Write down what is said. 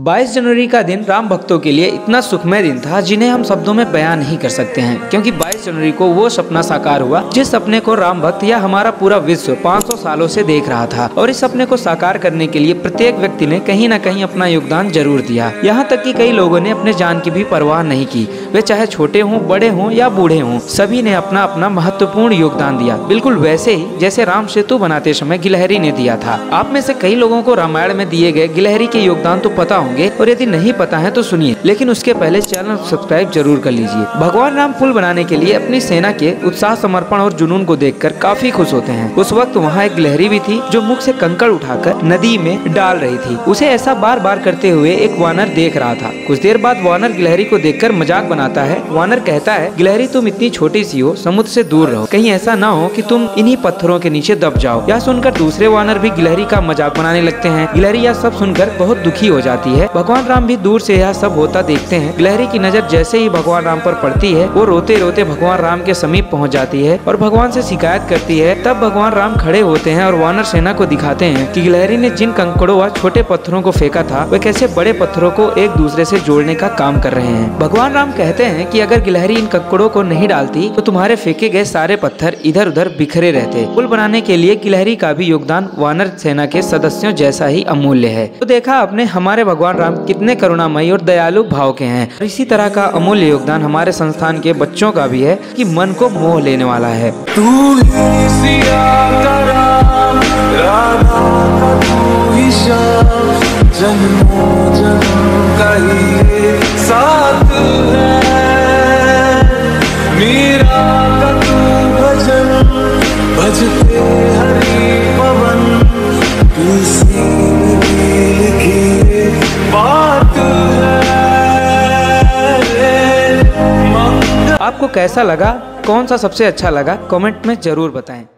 22 जनवरी का दिन राम भक्तों के लिए इतना सुखमय दिन था, जिन्हें हम शब्दों में बयान नहीं कर सकते हैं। क्योंकि 22 जनवरी को वो सपना साकार हुआ, जिस सपने को राम भक्त या हमारा पूरा विश्व 500 सालों से देख रहा था। और इस सपने को साकार करने के लिए प्रत्येक व्यक्ति ने कहीं न कहीं अपना योगदान ज़रूर दिया। यहाँ तक की कई लोगों ने अपने जान की भी परवाह नहीं की। वे चाहे छोटे हों, बड़े हों या बूढ़े हों, सभी ने अपना अपना महत्वपूर्ण योगदान दिया। बिल्कुल वैसे ही, जैसे राम सेतु बनाते समय गिलहरी ने दिया था। आप में से कई लोगों को रामायण में दिए गए गिलहरी के योगदान तो पता होंगे और यदि नहीं पता है तो सुनिए। लेकिन उसके पहले चैनल सब्सक्राइब ज़रूर कर लीजिए। भगवान राम पुल बनाने के लिए अपनी सेना के उत्साह, समर्पण और जुनून को देखकर काफ़ी खुश होते हैं। उस वक्त वहाँ एक गिलहरी भी थी जो मुख से कंकड़ उठाकर नदी में डाल रही थी। उसे ऐसा बार बार करते हुए एक वानर देख रहा था। कुछ देर बाद वानर गिलहरी को देखकर मज़ाक बनाता है। वानर कहता है गिलहरी तुम इतनी छोटी सी हो, समुद्र से दूर रहो। कहीं ऐसा ना हो कि तुम इन्हीं पत्थरों के नीचे दब जाओ यह सुनकर दूसरे वानर भी गिलहरी का मज़ाक बनाने लगते हैं। गिलहरी यह सब सुनकर बहुत दुखी हो जाती है। भगवान राम भी दूर से यह सब होता देखते हैं। गिलहरी की नज़र जैसे ही भगवान राम पर पड़ती है, वो रोते रोते भगवान राम के समीप पहुँच जाती है और भगवान से शिकायत करती है। तब भगवान राम खड़े होते हैं और वानर सेना को दिखाते हैं कि गिलहरी ने जिन कंकड़ों व छोटे पत्थरों को फेंका था, वे कैसे बड़े पत्थरों को एक दूसरे से जोड़ने का काम कर रहे हैं। भगवान राम कहते हैं कि अगर गिलहरी इन कंकड़ों को नहीं डालती तो तुम्हारे फेंके गए सारे पत्थर इधर उधर बिखरे रहते। पुल बनाने के लिए गिलहरी का भी योगदान वानर सेना के सदस्यों जैसा ही अमूल्य है। तो देखा आपने, हमारे भगवान राम कितने करुणामयी और दयालु भाव के हैं। और इसी तरह का अमूल्य योगदान हमारे संस्थान के बच्चों का भी है कि मन को मोह लेने वाला है। तू ही सिया का आपको कैसा लगा? कौन सा सबसे अच्छा लगा? कमेंट में ज़रूर बताएँ।